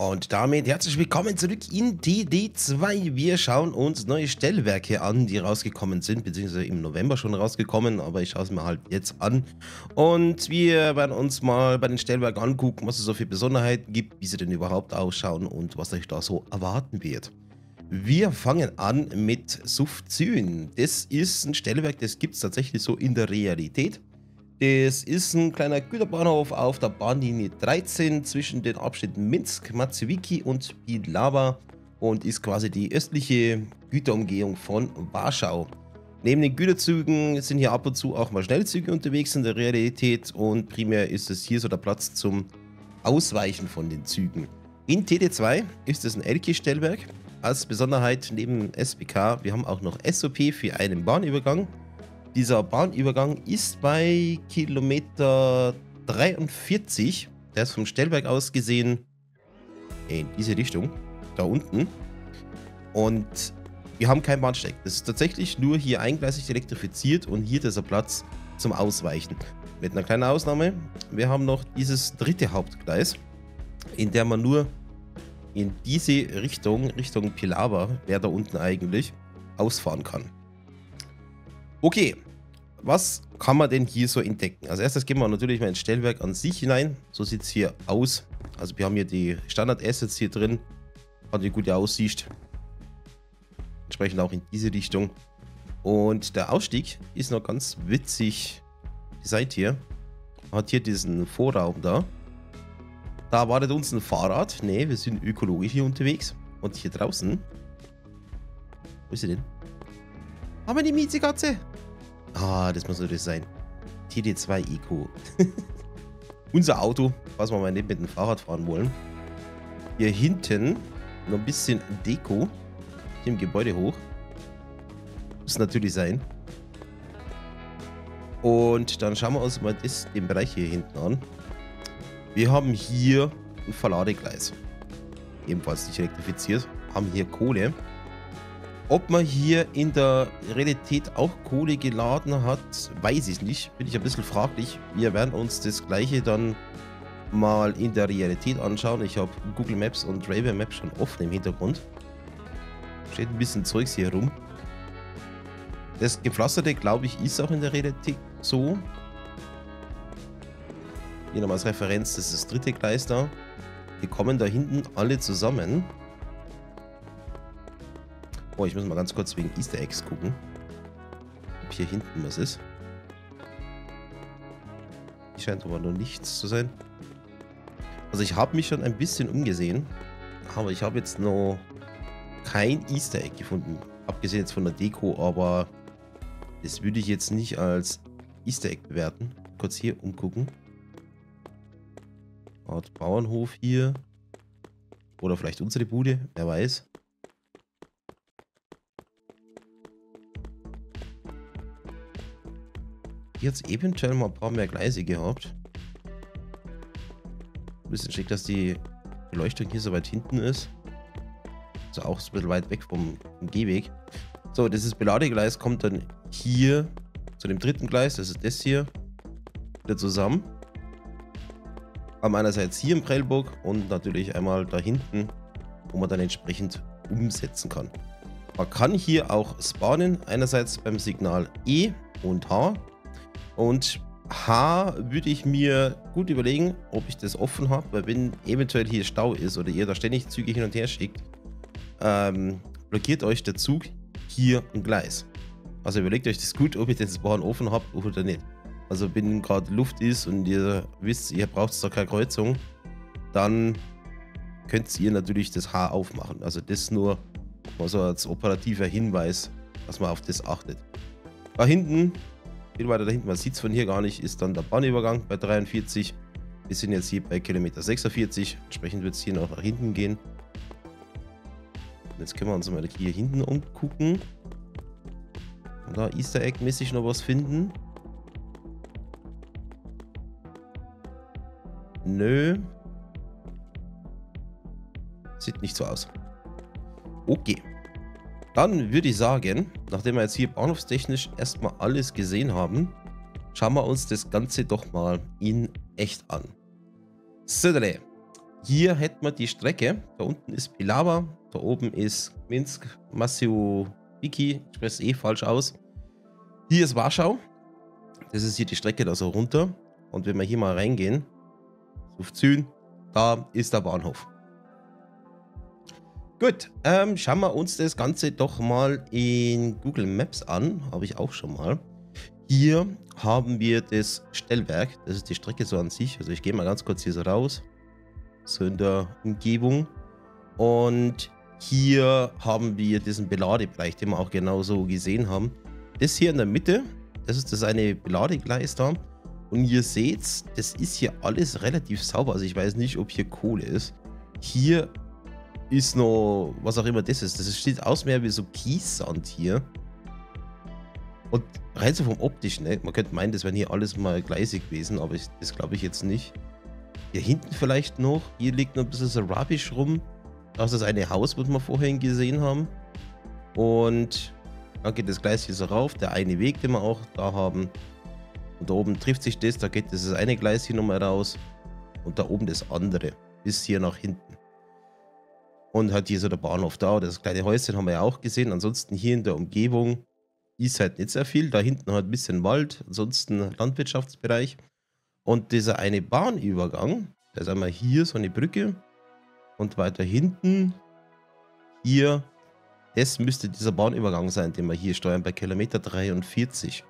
Und damit herzlich willkommen zurück in TD2. Wir schauen uns neue Stellwerke an, die rausgekommen sind, beziehungsweise im November schon rausgekommen, aber ich schaue es mir halt jetzt an. Und wir werden uns mal bei den Stellwerken angucken, was es so für Besonderheiten gibt, wie sie denn überhaupt ausschauen und was euch da so erwarten wird. Wir fangen an mit Sufzyn. Das ist ein Stellwerk, das gibt es tatsächlich so in der Realität. Das ist ein kleiner Güterbahnhof auf der Bahnlinie 13 zwischen den Abschnitten Minsk, Maciewicki und Pilawa und ist quasi die östliche Güterumgehung von Warschau. Neben den Güterzügen sind hier ab und zu auch mal Schnellzüge unterwegs in der Realität und primär ist es hier so der Platz zum Ausweichen von den Zügen. In TD2 ist es ein Elki-Stellwerk. Als Besonderheit neben SBK, wir haben auch noch SOP für einen Bahnübergang dieser Bahnübergang ist bei Kilometer 43. Der ist vom Stellwerk aus gesehen in diese Richtung. Da unten. Und wir haben keinen Bahnsteig. Das ist tatsächlich nur hier eingleisig elektrifiziert und hier dieser Platz zum Ausweichen. Mit einer kleinen Ausnahme. Wir haben noch dieses dritte Hauptgleis, in der man nur in diese Richtung, Richtung Pilawa, wäre da unten eigentlich, ausfahren kann. Okay, was kann man denn hier so entdecken? Als erstes gehen wir natürlich mal ins Stellwerk an sich hinein. So sieht es hier aus. Also wir haben hier die Standard-Assets hier drin. Hat eine gute Aussicht. Entsprechend auch in diese Richtung. Und der Ausstieg ist noch ganz witzig designt hier. Hat hier diesen Vorraum da. Da erwartet uns ein Fahrrad. Ne, wir sind ökologisch hier unterwegs. Und hier draußen. Wo ist sie denn? Haben wir die Miezekatze? Ah, das muss natürlich sein. TD2 Eco. Unser Auto, was wir mal nicht mit dem Fahrrad fahren wollen. Hier hinten noch ein bisschen Deko. Hier im Gebäude hoch. Muss natürlich sein. Und dann schauen wir uns mal das, den Bereich hier hinten an. Wir haben hier ein Verladegleis. Ebenfalls nicht elektrifiziert. Haben hier Kohle. Ob man hier in der Realität auch Kohle geladen hat, weiß ich nicht. Bin ich ein bisschen fraglich. Wir werden uns das gleiche dann mal in der Realität anschauen. Ich habe Google Maps und Raver Maps schon offen im Hintergrund. Steht ein bisschen Zeugs hier rum. Das gepflasterte, glaube ich, ist auch in der Realität so. Hier nochmal als Referenz, das ist das dritte Gleis da. Die kommen da hinten alle zusammen. Oh, ich muss mal ganz kurz wegen Easter Eggs gucken. Ob hier hinten was ist. Hier scheint aber noch nichts zu sein. Also ich habe mich schon ein bisschen umgesehen. Aber ich habe jetzt noch kein Easter Egg gefunden. Abgesehen jetzt von der Deko, aber das würde ich jetzt nicht als Easter Egg bewerten. Kurz hier umgucken. Art Bauernhof hier. Oder vielleicht unsere Bude, wer weiß. Jetzt eventuell mal ein paar mehr Gleise gehabt. Ein bisschen schick, dass die Beleuchtung hier so weit hinten ist. Also auch ein bisschen weit weg vom, vom Gehweg. So, dieses Beladegleis kommt dann hier zu dem dritten Gleis, das ist das hier, wieder zusammen. Haben einerseits hier in Prellburg und natürlich einmal da hinten, wo man dann entsprechend umsetzen kann. Man kann hier auch spawnen, einerseits beim Signal E und H und H würde ich mir gut überlegen, ob ich das offen habe, weil wenn eventuell hier Stau ist oder ihr da ständig Züge hin und her schickt, ähm, blockiert euch der Zug hier ein Gleis. Also überlegt euch das gut, ob ihr das Bahn offen habt oder nicht. Also wenn gerade Luft ist und ihr wisst, ihr braucht da keine Kreuzung, dann könnt ihr natürlich das H aufmachen. Also das nur mal so als operativer Hinweis, dass man auf das achtet. Da hinten viel weiter da hinten, man sieht es von hier gar nicht, ist dann der Bahnübergang bei 43. Wir sind jetzt hier bei Kilometer 46, entsprechend wird es hier noch nach hinten gehen. Jetzt können wir uns mal hier hinten umgucken. Und da Easter Egg-mäßig noch was finden. Nö. Sieht nicht so aus. Okay. Dann würde ich sagen, nachdem wir jetzt hier bahnhofstechnisch erstmal alles gesehen haben, schauen wir uns das Ganze doch mal in echt an. Södele. hier hätten wir die Strecke. Da unten ist Pilava, da oben ist Minsk, Massio, Wiki. Ich spreche es eh falsch aus. Hier ist Warschau. Das ist hier die Strecke da so runter. Und wenn wir hier mal reingehen, auf Süden, da ist der Bahnhof. Gut, ähm, schauen wir uns das Ganze doch mal in Google Maps an. Habe ich auch schon mal. Hier haben wir das Stellwerk. Das ist die Strecke so an sich. Also ich gehe mal ganz kurz hier so raus. So in der Umgebung. Und hier haben wir diesen Beladebereich, den wir auch genauso gesehen haben. Das hier in der Mitte, das ist das eine Beladegleis da. Und ihr seht, das ist hier alles relativ sauber. Also ich weiß nicht, ob hier Kohle ist. Hier ist noch, was auch immer das ist. Das sieht aus mehr wie so Kiessand hier. Und rein so vom optischen, ne? man könnte meinen, das wären hier alles mal Gleise gewesen, aber ich, das glaube ich jetzt nicht. Hier hinten vielleicht noch. Hier liegt noch ein bisschen so Rubbish rum. Das ist das eine Haus, was wir vorhin gesehen haben. Und dann geht das Gleis hier so rauf. Der eine Weg, den wir auch da haben. Und da oben trifft sich das. Da geht das eine Gleis hier nochmal raus. Und da oben das andere. Bis hier nach hinten. Und halt hier so der Bahnhof da. Das kleine Häuschen haben wir ja auch gesehen. Ansonsten hier in der Umgebung ist halt nicht sehr viel. Da hinten halt ein bisschen Wald. Ansonsten Landwirtschaftsbereich. Und dieser eine Bahnübergang, da ist einmal hier so eine Brücke. Und weiter hinten hier, das müsste dieser Bahnübergang sein, den wir hier steuern bei Kilometer 43.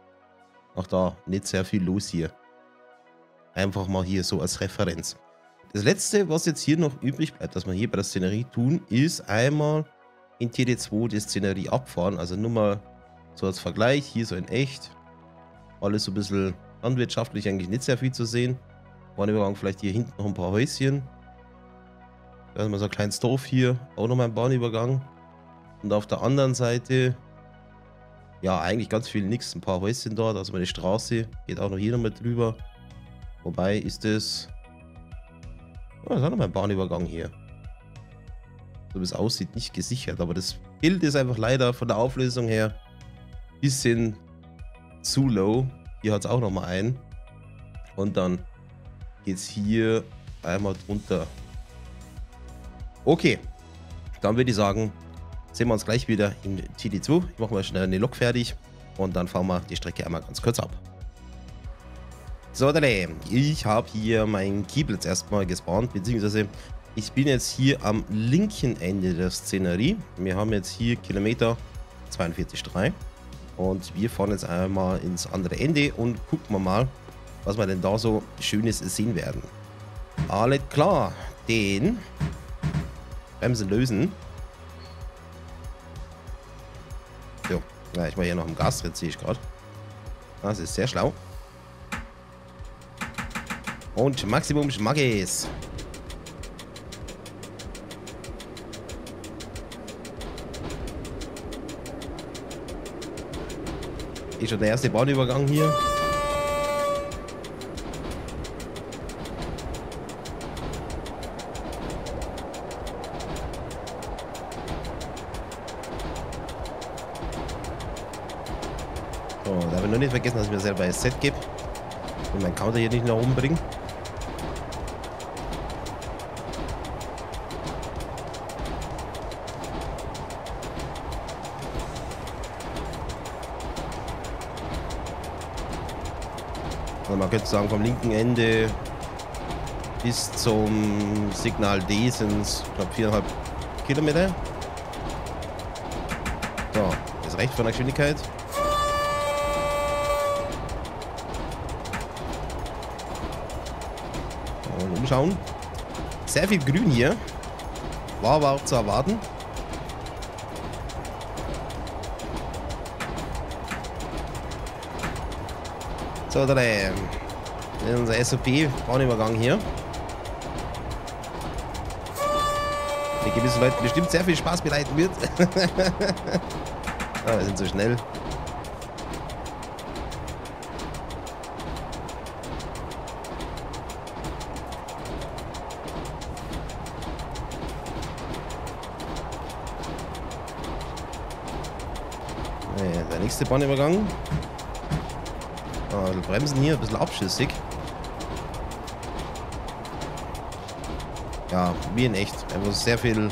Auch da nicht sehr viel los hier. Einfach mal hier so als Referenz. Das letzte, was jetzt hier noch übrig bleibt, was wir hier bei der Szenerie tun, ist einmal in TD2 die Szenerie abfahren. Also nur mal so als Vergleich, hier so in echt. Alles so ein bisschen landwirtschaftlich eigentlich nicht sehr viel zu sehen. Bahnübergang vielleicht hier hinten noch ein paar Häuschen. Da ist mal so ein kleines Dorf hier, auch nochmal ein Bahnübergang. Und auf der anderen Seite, ja, eigentlich ganz viel nichts. Ein paar Häuschen dort, also meine Straße geht auch noch hier nochmal drüber. Wobei ist das Oh, ist auch nochmal ein Bahnübergang hier. So wie es aussieht, nicht gesichert. Aber das Bild ist einfach leider von der Auflösung her ein bisschen zu low. Hier hat es auch nochmal einen. Und dann geht es hier einmal drunter. Okay. Dann würde ich sagen, sehen wir uns gleich wieder in TD2. Ich mache mal schnell eine Lok fertig. Und dann fahren wir die Strecke einmal ganz kurz ab. So, ich habe hier mein Keyblitz erstmal gespawnt, beziehungsweise ich bin jetzt hier am linken Ende der Szenerie. Wir haben jetzt hier Kilometer 42,3 und wir fahren jetzt einmal ins andere Ende und gucken wir mal, was wir denn da so Schönes sehen werden. Alles klar, den Bremsen lösen. So, ja, ich war hier noch im Gas drin, sehe ich gerade. Das ist sehr schlau. Und Maximum Schmackes. Ist schon der erste Bahnübergang hier. So, darf ich nur nicht vergessen, dass ich mir selber ein Set gebe und mein Counter hier nicht nach oben man könnte sagen, vom linken Ende bis zum Signal D sind es, glaube viereinhalb Kilometer. So, ist recht von der Geschwindigkeit. Und umschauen. Sehr viel Grün hier. War aber auch zu erwarten. So, dann äh, unser SOP-Bahnübergang hier. Der gewissen Leuten bestimmt sehr viel Spaß bereiten wird. ah, wir sind so schnell. Der nächste Bahnübergang. Die Bremsen hier ein bisschen abschüssig. Ja, wie in echt. Einfach sehr viel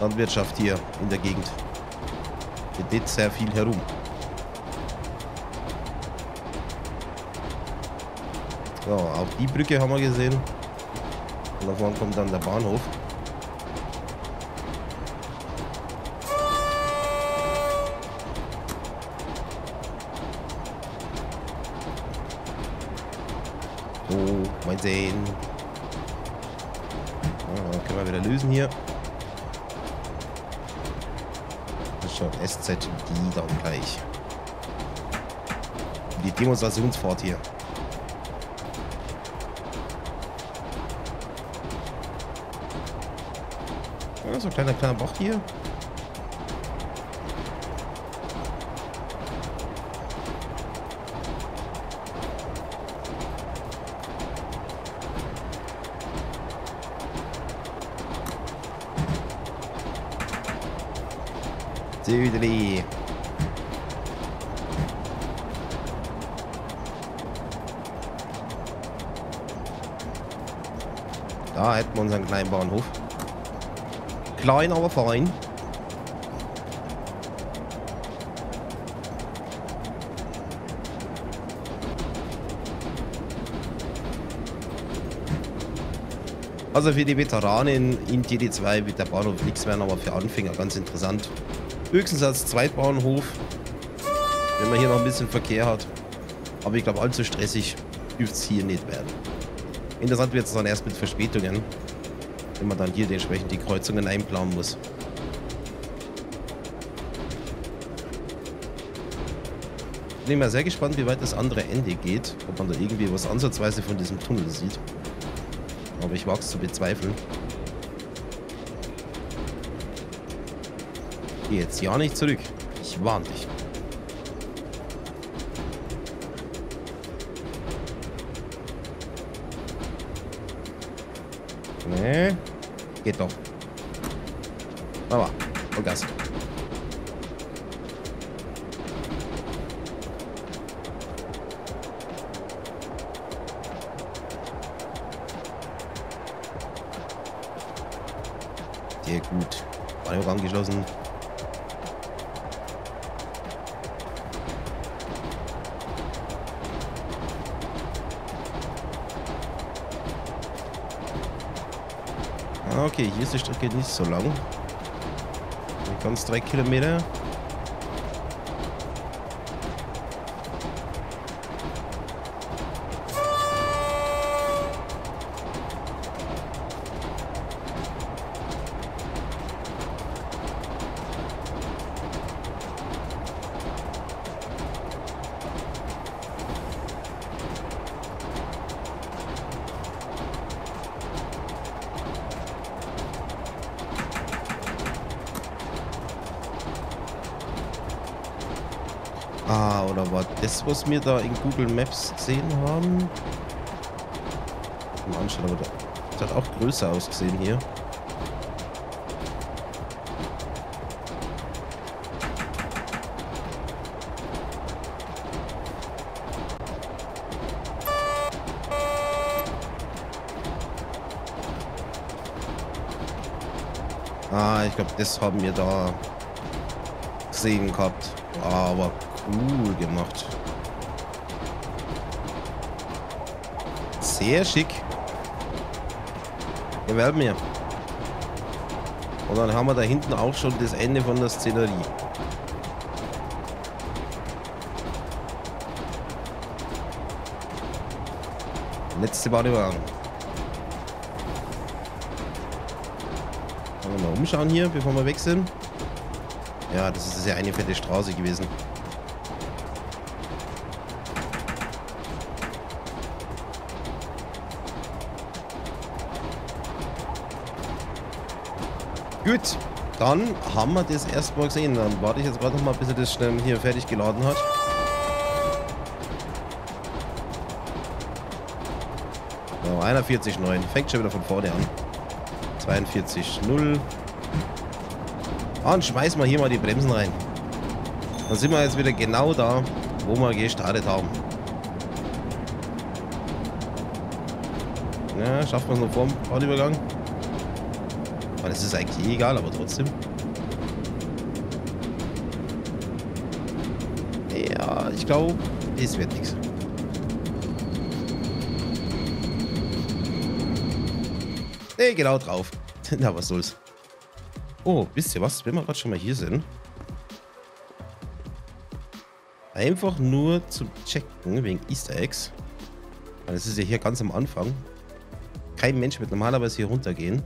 Landwirtschaft hier in der Gegend. Hier geht sehr viel herum. So, auch die Brücke haben wir gesehen. Und da vorne kommt dann der Bahnhof. Schon SZD dann gleich. Die Demonstrationsfahrt hier. Ja, so ein kleiner, kleiner Bach hier. Südli. Da hätten wir unseren kleinen Bahnhof. Klein, aber fein. Also für die Veteranen in TD2 wird der Bahnhof nichts werden, aber für Anfänger ganz interessant. Höchstens als Zweitbahnhof, wenn man hier noch ein bisschen Verkehr hat. Aber ich glaube, allzu stressig dürfte es hier nicht werden. Interessant wird es dann erst mit Verspätungen, wenn man dann hier entsprechend die Kreuzungen einplanen muss. Bin mal sehr gespannt, wie weit das andere Ende geht, ob man da irgendwie was ansatzweise von diesem Tunnel sieht. Aber ich wage es zu bezweifeln. Geh jetzt ja nicht zurück. Ich warne dich. Nee. Geht doch. Aber, Vollgas. Sehr Okay, hier ist die Strecke nicht so lang. Ganz drei Kilometer. Was wir da in Google Maps gesehen haben? Mal anschauen, aber das hat auch größer ausgesehen hier. Ah, ich glaube, das haben wir da gesehen gehabt. Aber cool gemacht. Sehr schick. Gefällt mir. Und dann haben wir da hinten auch schon das Ende von der Szenerie. Letzte Badewagen. Wollen wir mal umschauen hier, bevor wir sind. Ja, das ist ja eine fette Straße gewesen. Gut, dann haben wir das erstmal gesehen. Dann warte ich jetzt gerade noch mal, bis er das schnell hier fertig geladen hat. So, 41,9. Fängt schon wieder von vorne an. 42,0. Ah, und schmeißen wir hier mal die Bremsen rein. Dann sind wir jetzt wieder genau da, wo wir gestartet haben. Na, schaffen wir es noch vor dem Bahnübergang? Aber das ist eigentlich eh egal, aber trotzdem. Ja, ich glaube, es wird nichts. Nee, genau drauf. Na, was soll's. Oh, wisst ihr was? Wenn wir gerade schon mal hier sind. Einfach nur zum Checken wegen Easter Eggs. Das ist ja hier ganz am Anfang. Kein Mensch wird normalerweise hier runtergehen.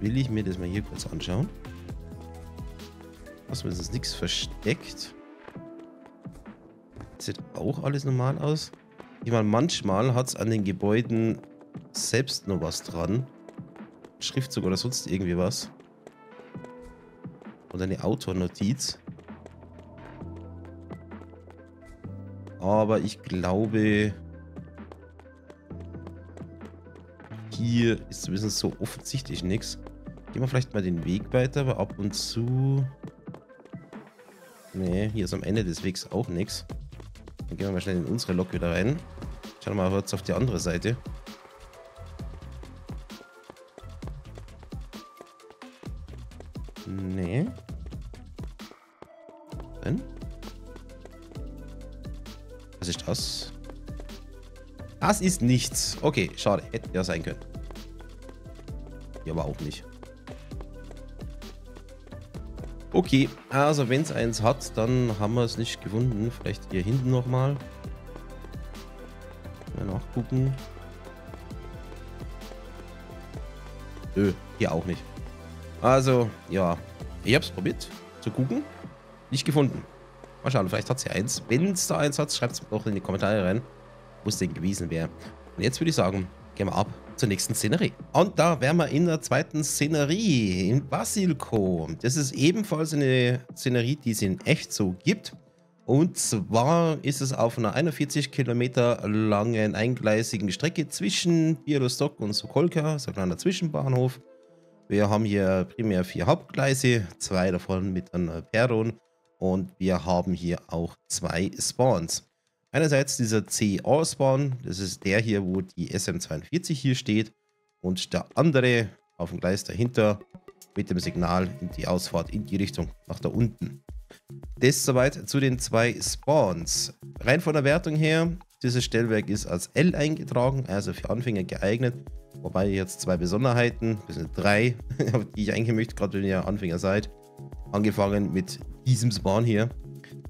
Will ich mir das mal hier kurz anschauen. Was ist jetzt nichts versteckt. Sieht auch alles normal aus. Ich meine, manchmal hat es an den Gebäuden selbst noch was dran. Schriftzug oder sonst irgendwie was. Oder eine Autornotiz. Aber ich glaube, hier ist zumindest so offensichtlich nichts. Gehen wir vielleicht mal den Weg weiter, aber ab und zu... Nee, hier ist am Ende des Wegs auch nichts. Dann gehen wir mal schnell in unsere Lok wieder rein. Schauen wir mal kurz auf die andere Seite. Nee. Dann? Was ist das? Das ist nichts. Okay, schade. Hätte ja sein können. Hier aber auch nicht. Okay, also wenn es eins hat, dann haben wir es nicht gefunden. Vielleicht hier hinten nochmal. Mal nachgucken. Nö, hier auch nicht. Also, ja. Ich hab's probiert zu gucken. Nicht gefunden. Mal schauen, vielleicht hat es ja eins. Wenn es da eins hat, schreibt es doch in die Kommentare rein, wo es denn gewesen wäre. Und jetzt würde ich sagen, gehen wir ab zur nächsten Szenerie. Und da wären wir in der zweiten Szenerie, in Basilko. Das ist ebenfalls eine Szenerie, die es in echt so gibt. Und zwar ist es auf einer 41 Kilometer langen eingleisigen Strecke zwischen Bialystok und Sokolka, so ein kleiner Zwischenbahnhof. Wir haben hier primär vier Hauptgleise, zwei davon mit einem Perron und wir haben hier auch zwei Spawns. Einerseits dieser CA-Spawn, das ist der hier, wo die SM42 hier steht und der andere auf dem Gleis dahinter mit dem Signal in die Ausfahrt in die Richtung nach da unten. Das soweit zu den zwei Spawns. Rein von der Wertung her, dieses Stellwerk ist als L eingetragen, also für Anfänger geeignet. Wobei jetzt zwei Besonderheiten, das sind drei, die ich eigentlich möchte, gerade wenn ihr Anfänger seid. Angefangen mit diesem Spawn hier.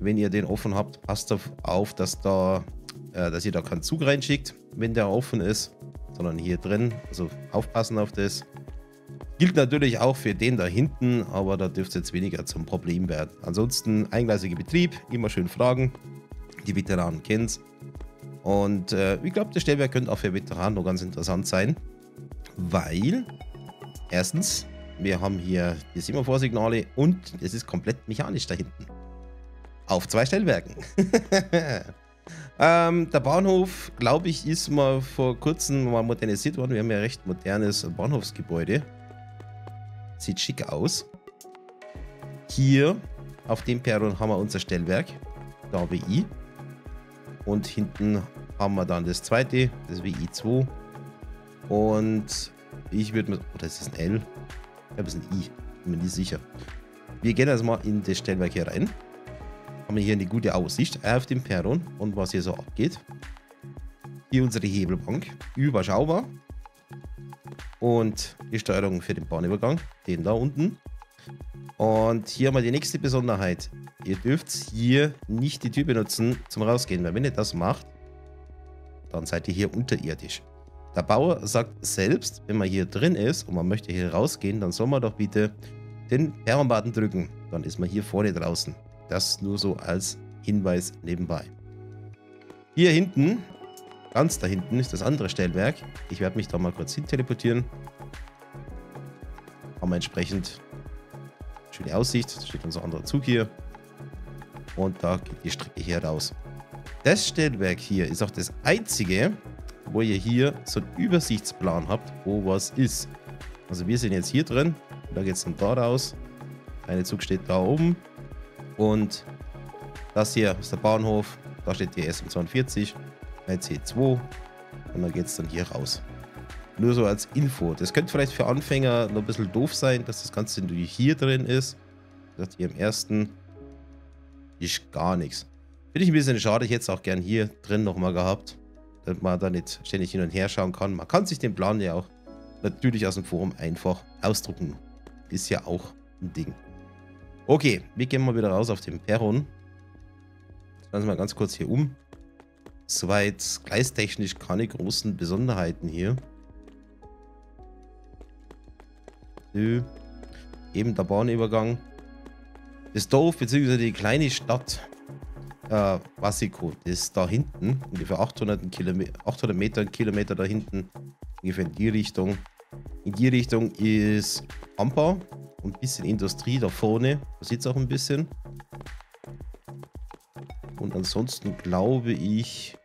Wenn ihr den offen habt, passt auf, dass, da, äh, dass ihr da keinen Zug reinschickt, wenn der offen ist, sondern hier drin. Also aufpassen auf das. Gilt natürlich auch für den da hinten, aber da dürfte es jetzt weniger zum Problem werden. Ansonsten eingleisiger Betrieb, immer schön fragen. Die Veteranen kennen es. Und äh, ich glaube, das Stellwerk könnte auch für Veteranen noch ganz interessant sein weil erstens, wir haben hier die Semaphorsignale und es ist komplett mechanisch da hinten. Auf zwei Stellwerken. ähm, der Bahnhof, glaube ich, ist mal vor kurzem mal modernisiert worden. Wir haben ja recht modernes Bahnhofsgebäude. Sieht schick aus. Hier auf dem Perron haben wir unser Stellwerk, der WI. Und hinten haben wir dann das zweite, das WI2. Und ich würde. Oder ist das ein L? Ich glaube, es ist ein I. Bin mir nicht sicher. Wir gehen also mal in das Stellwerk hier rein. Haben wir hier eine gute Aussicht auf den Perron und was hier so abgeht. Hier unsere Hebelbank. Überschaubar. Und die Steuerung für den Bahnübergang. Den da unten. Und hier haben wir die nächste Besonderheit. Ihr dürft hier nicht die Tür benutzen zum Rausgehen, weil wenn ihr das macht, dann seid ihr hier unterirdisch. Der Bauer sagt selbst, wenn man hier drin ist und man möchte hier rausgehen, dann soll man doch bitte den Perron-Button drücken. Dann ist man hier vorne draußen. Das nur so als Hinweis nebenbei. Hier hinten, ganz da hinten, ist das andere Stellwerk. Ich werde mich da mal kurz hin teleportieren. Haben wir entsprechend schöne Aussicht. Da steht unser anderer Zug hier. Und da geht die Strecke hier raus. Das Stellwerk hier ist auch das einzige, wo ihr hier so einen Übersichtsplan habt, wo was ist. Also wir sind jetzt hier drin, da geht es dann da raus. Eine Zug steht da oben und das hier ist der Bahnhof, da steht die SM42, eine C2 Und dann geht es dann hier raus. Nur so als Info. Das könnte vielleicht für Anfänger noch ein bisschen doof sein, dass das Ganze hier drin ist. Das hier im ersten ist gar nichts. Finde ich ein bisschen schade. Ich hätte es auch gern hier drin nochmal gehabt. Damit man da nicht ständig hin und her schauen kann. Man kann sich den Plan ja auch natürlich aus dem Forum einfach ausdrucken. Ist ja auch ein Ding. Okay, wir gehen mal wieder raus auf den Perron. Schauen wir mal ganz kurz hier um. Soweit gleistechnisch keine großen Besonderheiten hier. Nö. Eben der Bahnübergang. Das Dorf bzw. die kleine Stadt äh, Wasiko ist da hinten, ungefähr 800, Kilome 800 Meter, Kilometer da hinten, ungefähr in die Richtung. In die Richtung ist Ampa ein bisschen Industrie da vorne. Da sieht es auch ein bisschen. Und ansonsten glaube ich,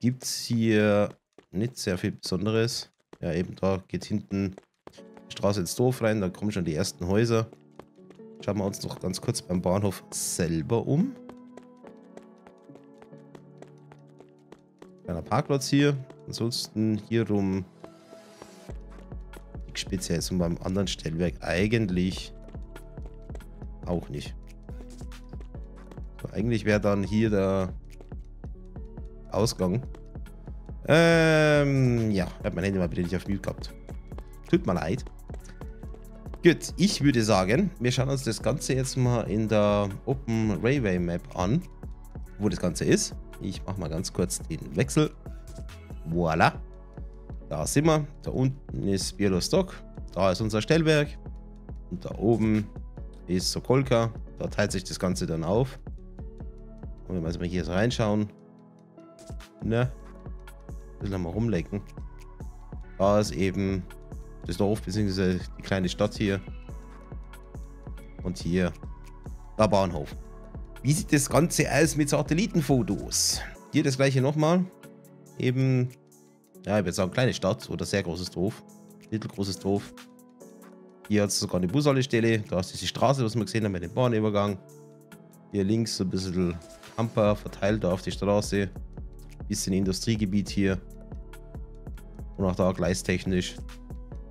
gibt es hier nicht sehr viel Besonderes. Ja, eben da geht hinten die Straße ins Dorf rein, da kommen schon die ersten Häuser. Schauen wir uns noch ganz kurz beim Bahnhof selber um. Kleiner Parkplatz hier. Ansonsten hier rum speziell zum beim anderen Stellwerk eigentlich auch nicht. So, eigentlich wäre dann hier der Ausgang. Ähm, ja, ich habe mein Handy mal wieder nicht auf Mute gehabt. Tut mir leid. Gut, ich würde sagen, wir schauen uns das Ganze jetzt mal in der Open Railway Map an, wo das Ganze ist. Ich mache mal ganz kurz den Wechsel. Voila. Da sind wir. Da unten ist Bielostok. Da ist unser Stellwerk. Und da oben ist Sokolka. Da teilt sich das Ganze dann auf. Und wenn wir mal hier so reinschauen. Ne. Ein bisschen mal rumlecken. Da ist eben das Dorf bzw. die kleine Stadt hier. Und hier der Bahnhof. Wie sieht das Ganze aus mit Satellitenfotos? Hier das gleiche nochmal. Eben, ja, ich würde sagen, kleine Stadt oder sehr großes Dorf. Mittelgroßes Dorf. Hier hat es sogar eine Bushaltestelle. Da ist diese Straße, was wir gesehen haben, mit dem Bahnübergang. Hier links so ein bisschen Hamper verteilt auf die Straße. Bisschen Industriegebiet hier. Und auch da gleistechnisch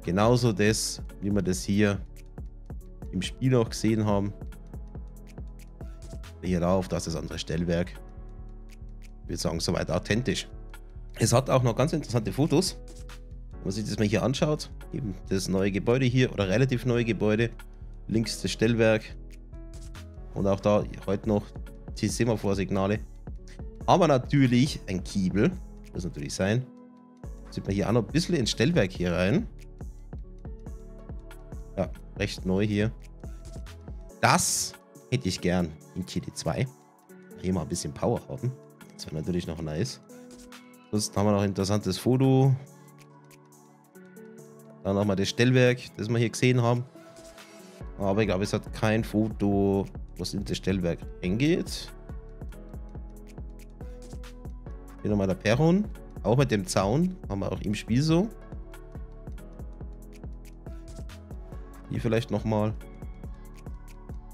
genauso das, wie wir das hier im Spiel auch gesehen haben. Hier drauf, das ist das andere Stellwerk. Ich würde sagen, soweit authentisch. Es hat auch noch ganz interessante Fotos. Wenn man sich das mal hier anschaut, eben das neue Gebäude hier oder relativ neue Gebäude. Links das Stellwerk. Und auch da heute noch die Semaphorsignale. Aber natürlich ein Kiebel. Muss natürlich sein. Sieht man hier auch noch ein bisschen ins Stellwerk hier rein. Ja, recht neu hier. Das hätte ich gern in TD2. Hier mal ein bisschen Power haben. Das wäre natürlich noch nice. Sonst haben wir noch ein interessantes Foto. Dann nochmal das Stellwerk, das wir hier gesehen haben. Aber ich glaube, es hat kein Foto, was in das Stellwerk eingeht. Hier nochmal der Perron. Auch mit dem Zaun. Haben wir auch im Spiel so. Hier vielleicht nochmal.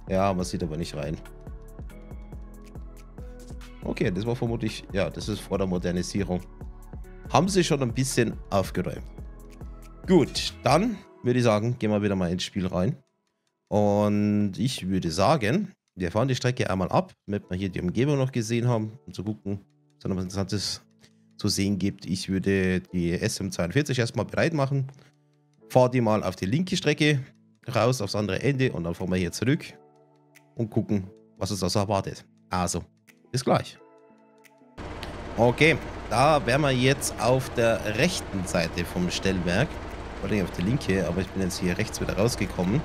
Ja, man sieht aber nicht rein. Okay, das war vermutlich, ja, das ist vor der Modernisierung. Haben sie schon ein bisschen aufgeräumt. Gut, dann würde ich sagen, gehen wir wieder mal ins Spiel rein. Und ich würde sagen, wir fahren die Strecke einmal ab, damit wir hier die Umgebung noch gesehen haben, um zu gucken, ob es noch was Interessantes zu sehen gibt. Ich würde die SM42 erstmal bereit machen. Fahre die mal auf die linke Strecke raus, aufs andere Ende und dann fahren wir hier zurück und gucken, was uns da so erwartet. Also, bis gleich. Okay, da wären wir jetzt auf der rechten Seite vom Stellwerk. Wollte auf die linke, aber ich bin jetzt hier rechts wieder rausgekommen.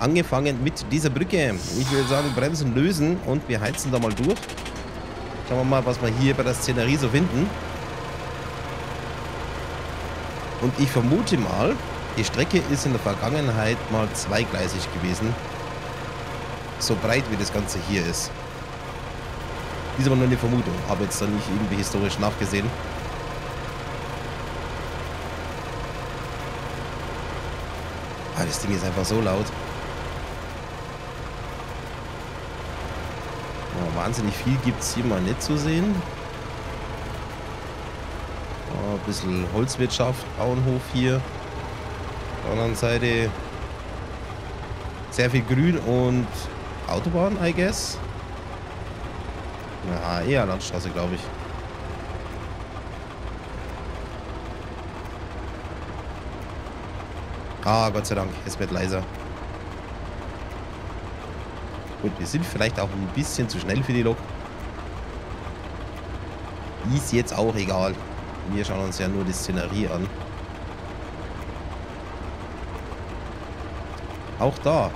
Angefangen mit dieser Brücke. Ich würde sagen, bremsen, lösen und wir heizen da mal durch. Schauen wir mal, was wir hier bei der Szenerie so finden. Und ich vermute mal, die Strecke ist in der Vergangenheit mal zweigleisig gewesen. So breit wie das Ganze hier ist. Ist aber nur eine Vermutung. Habe jetzt da nicht irgendwie historisch nachgesehen. Ah, das Ding ist einfach so laut. Oh, wahnsinnig viel gibt es hier mal nicht zu sehen. Oh, ein bisschen Holzwirtschaft, Bauernhof hier. Auf der anderen Seite sehr viel Grün und Autobahn, I guess. Ja, eher Landstraße, glaube ich. Ah, Gott sei Dank, es wird leiser. Gut, wir sind vielleicht auch ein bisschen zu schnell für die Lok. Ist jetzt auch egal. Wir schauen uns ja nur die Szenerie an. Auch da.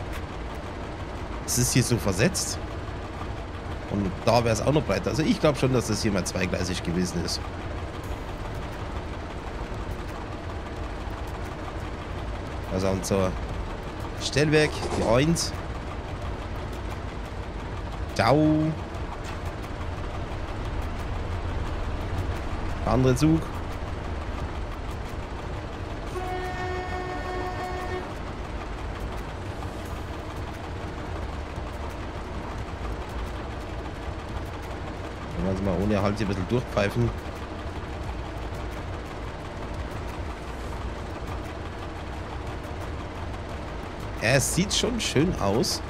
Es ist hier so versetzt. Und da wäre es auch noch breiter. Also ich glaube schon, dass das hier mal zweigleisig gewesen ist. Also unser Stellwerk, die 1. Ciao. Andere Zug. Halt hier ein bisschen durchpfeifen. es sieht schon schön aus.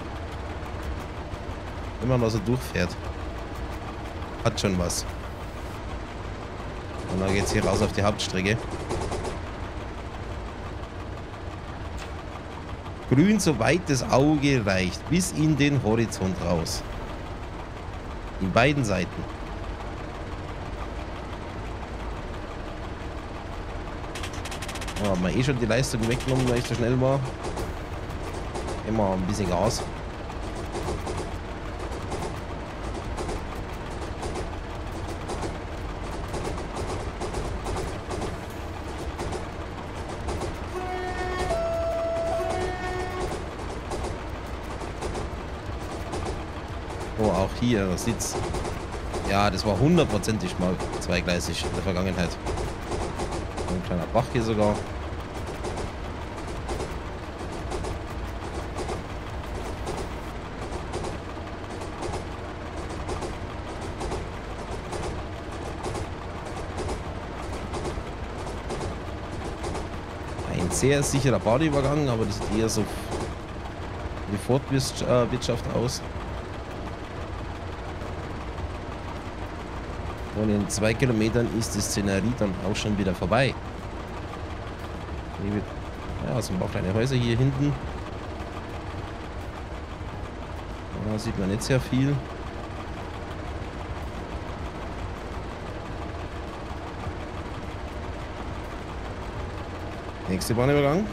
Wenn man da so durchfährt. Hat schon was. Und dann geht's hier raus auf die Hauptstrecke. Grün, soweit das Auge reicht, bis in den Horizont raus. In beiden Seiten. Oh, haben wir eh schon die Leistung weggenommen, weil ich so schnell war. Immer ein bisschen Gas. Oh, auch hier, das sieht's. Ja, das war hundertprozentig mal zweigleisig in der Vergangenheit. Ein kleiner Bach hier sogar. Ein sehr sicherer Badeübergang, aber das sieht eher so wie Fortwirtschaft aus. Und in zwei Kilometern ist die Szenerie dann auch schon wieder vorbei. Ja, es sind paar kleine Häuser hier hinten. Da sieht man nicht sehr viel. Nächste Bahnübergang.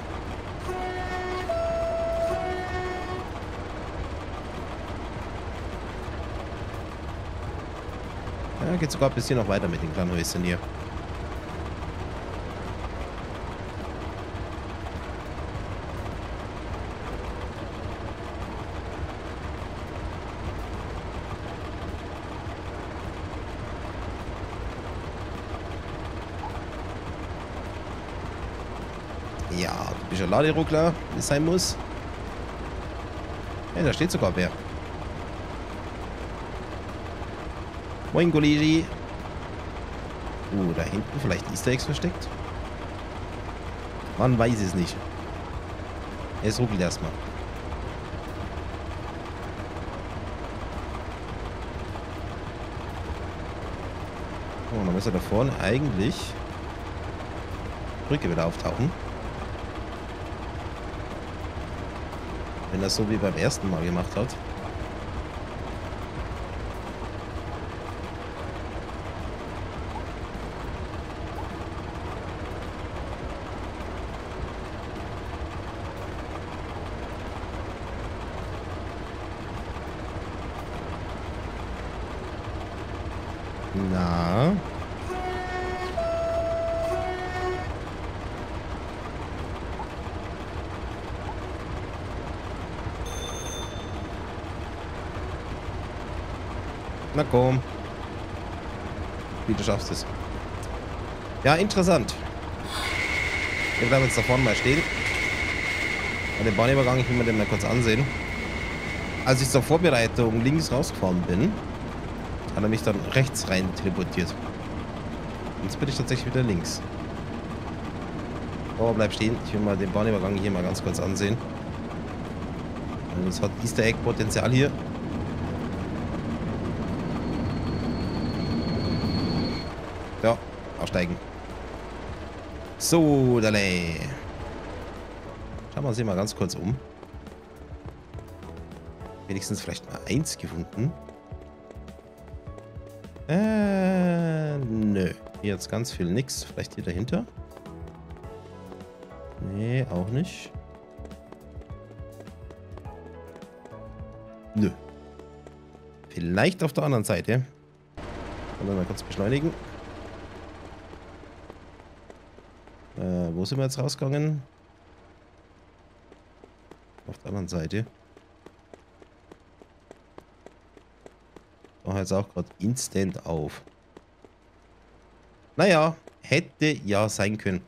Ja, geht sogar ein bisschen noch weiter mit den kleinen Häuschen hier. Ja, typischer Laderuckler, wie es sein muss. Ja, da steht sogar wer. Moin, Kollege. Uh, da hinten vielleicht Easter Eggs versteckt? Man weiß es nicht. Es ruckelt erstmal. Oh, dann müsste da vorne eigentlich Brücke wieder auftauchen. Wenn er so wie beim ersten Mal gemacht hat. Na. Na komm. Wie du schaffst es. Ja, interessant. Wir bleiben jetzt da vorne mal stehen. Bei dem Bahnübergang, ich will mir den mal kurz ansehen. Als ich zur Vorbereitung links rausgefahren bin, hat er mich dann rechts rein teleportiert. Jetzt bin ich tatsächlich wieder links. Oh, bleib stehen. Ich will mal den Bahnübergang hier mal ganz kurz ansehen. Das hat Easter Egg Potenzial hier. Ja, aussteigen. So, Dale. Schauen wir uns hier mal ganz kurz um. Wenigstens vielleicht mal eins gefunden. Äh, nö. Hier jetzt ganz viel nix. Vielleicht hier dahinter. Nee, auch nicht. Nö. Vielleicht auf der anderen Seite. Dann mal kurz beschleunigen. Äh, wo sind wir jetzt rausgegangen? Auf der anderen Seite. War jetzt auch gerade instant auf. Naja, hätte ja sein können.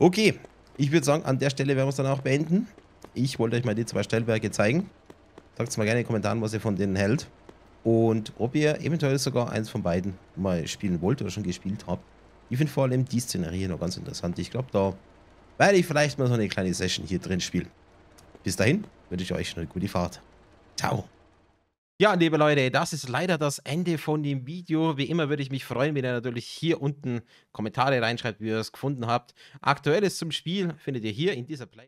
Okay, ich würde sagen, an der Stelle werden wir es dann auch beenden. Ich wollte euch mal die zwei Stellwerke zeigen. Sagt mal gerne in den Kommentaren, was ihr von denen hält. Und ob ihr eventuell sogar eins von beiden mal spielen wollt oder schon gespielt habt. Ich finde vor allem die Szenerie noch ganz interessant. Ich glaube, da werde ich vielleicht mal so eine kleine Session hier drin spielen. Bis dahin wünsche ich euch eine gute Fahrt. Ciao. Ja, liebe Leute, das ist leider das Ende von dem Video. Wie immer würde ich mich freuen, wenn ihr natürlich hier unten Kommentare reinschreibt, wie ihr es gefunden habt. Aktuelles zum Spiel findet ihr hier in dieser Play